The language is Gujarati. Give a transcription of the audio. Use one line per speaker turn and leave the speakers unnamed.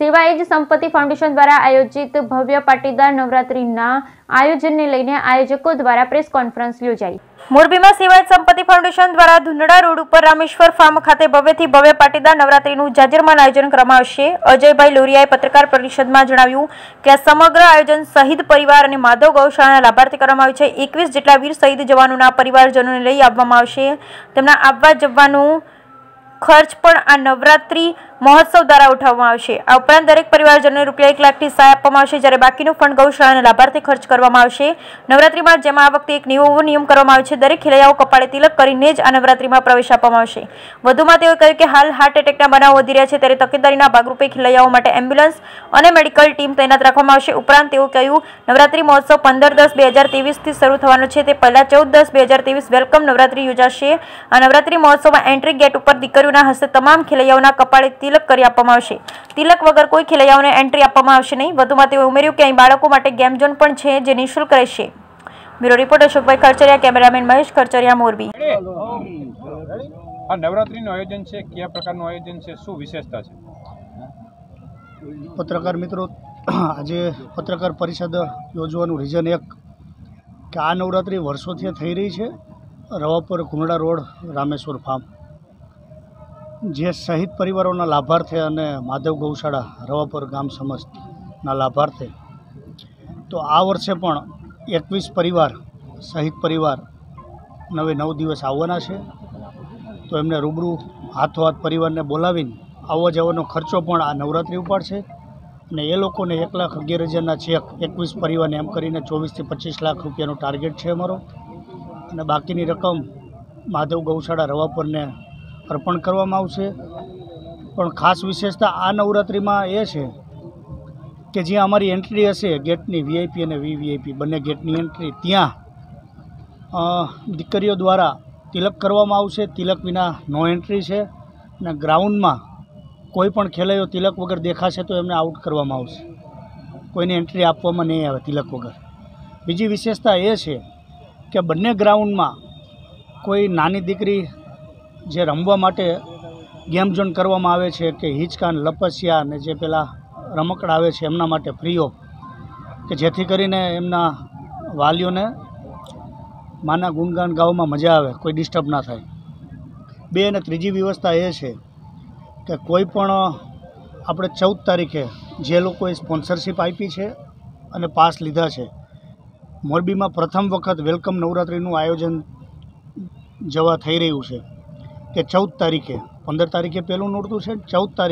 સેવા એજ સંપત્તિ ફાઉન્ડેશન દ્વારા આયોજિત ભવ્ય પાટીદાર નવરાત્રિના આયોજનને લઈને આયોજકો દ્વારા પ્રેસ કોન્ફરન્સ યોજાઈ. મોરબીમાં સેવાયત સંપત્તિ ફાઉન્ડેશન દ્વારા ધુંધડા રોડ ઉપર રામેશ્વર ફાર્મ ખાતે ભવ્યથી ભવ્ય પાટીદાર નવરાત્રિનું જાજરમાન આયોજન કરવામાં આવશે અજયભાઈ લોરિયાએ પત્રકાર પરિષદમાં જણાવ્યું કે આ સમગ્ર આયોજન શહીદ પરિવાર અને માધવ ગૌશાળાના લાભાર્થી કરવામાં આવ્યું છે. એકવીસ જેટલા વીર શહીદ જવાનોના પરિવારજનોને લઈ આવવામાં આવશે. તેમના આવવા જવાનું ખર્ચ પણ આ નવરાત્રિ મહોત્સવ દ્વારા ઉઠાવવામાં આવશે. આ ઉપરાંત દરેક પરિવારજનોને રૂપિયા એક લાખની સહાય આપવામાં આવશે, જ્યારે બાકીનું ફંડ ગૌશાળાના લાભાર્થે ખર્ચ કરવામાં આવશે. નવરાત્રીમાં જેમાં આ વખતે એક નવો નિયમ કરવામાં આવ્યો છે. દરેક ખેલૈયાઓ કપાળે તિલક કરીને જ આ નવરાત્રિમાં પ્રવેશ આપવામાં આવશે. વધુમાં તેઓએ કહ્યું કે હાલ હાર્ટ એટેકના બનાવો વધી રહ્યા છે, ત્યારે તકેદારીના ભાગરૂપે ખેલૈયાઓ માટે એમ્બ્યુલન્સ અને મેડિકલ ટીમ તૈનાત રાખવામાં આવશે. ઉપરાંત તેઓ કહ્યું, નવરાત્રિ મહોત્સવ પંદર દસ બે હજાર તેવીસથી શરૂ થવાનો છે. તે પહેલાં ચૌદ દસ બે હજાર તેવીસ વેલકમ નવરાત્રી યોજાશે. આ નવરાત્રિ મહોત્સવમાં એન્ટ્રી ગેટ ઉપર દીકરીઓના હસ્તે તમામ ખેલૈયાઓના કપાળે તિલક કરી આપવામાં આવશે. તિલક વગર કોઈ ખેલૈયાઓને એન્ટ્રી આપવામાં આવશે નહીં. વધુમાં તેઓએ ઉમેર્યું કે અહીં બાળકો માટે ગેમ ઝોન પણ છે જે નિઃશુલ્ક રહેશે. Bureau report Ashokbhai Kharachariya cameraman Mahesh Kharachariya Morbi.
આ નવરાત્રિનું આયોજન છે. કયા પ્રકારનું આયોજન છે? શું વિશેષતા છે?
પત્રકાર મિત્રો આજે પત્રકાર પરિષદ યોજવાનું રીઝન એક કે આ નવરાત્રિ વર્ષોથી થઈ રહી છે. રવાપર કુંડળા રોડ રામેશ્વર ફાર્મ જે શહીદ પરિવારોના લાભાર્થે અને માધવ ગૌશાળા રવાપર ગામ સમસ્તના લાભાર્થે, તો આ વર્ષે પણ એકવીસ પરિવાર, શહીદ પરિવાર નવે નવ દિવસ આવવાના છે. તો એમને રૂબરૂ હાથો હાથ પરિવારને બોલાવીને આવવા જવાનો ખર્ચો પણ આ નવરાત્રિ ઉપાડશે અને એ લોકોને એક લાખ અગિયાર હજારના ચેક એકવીસ પરિવારને એમ કરીને ચોવીસથી પચીસ લાખ રૂપિયાનો ટાર્ગેટ છે અમારો. અને બાકીની રકમ માધવ ગૌશાળા રવાપરને અર્પણ કરવામાં આવશે. પણ ખાસ વિશેષતા આ નવરાત્રિમાં એ છે કે જ્યાં અમારી એન્ટ્રી હશે ગેટની વીઆઈપી અને વીવીઆઈપી બંને ગેટની એન્ટ્રી ત્યાં દીકરીઓ દ્વારા તિલક કરવામાં આવશે. તિલક વિના નો એન્ટ્રી છે અને ગ્રાઉન્ડમાં કોઈ પણ ખેલાડીઓ તિલક વગર દેખાશે તો એમને આઉટ કરવામાં આવશે. કોઈને એન્ટ્રી આપવામાં નહીં આવે તિલક વગર. બીજી વિશેષતા એ છે કે બંને ગ્રાઉન્ડમાં કોઈ નાની દીકરી જે રમવા માટે ગેમ ઝોન કરવામાં આવે છે કે હિંચકાન, લપસિયા અને જે પેલા રમકડા આવે છે એમના માટે ફ્રી ઓફ કે જેથી કરીને એમના વાલીઓને માના ગુણગાન ગાવામાં મજા આવે, કોઈ ડિસ્ટર્બ ના થાય. બે અને ત્રીજી વ્યવસ્થા એ છે કે કોઈ પણ આપણે ચૌદ તારીખે જે લોકોએ સ્પોન્સરશિપ આપી છે અને પાસ લીધા છે, મોરબીમાં પ્રથમ વખત વેલકમ નવરાત્રિનું આયોજન જવા થઈ રહ્યું છે. કે ચૌદ તારીખે પંદર તારીખે પહેલું નોરતું છે ચૌદ તારીખે.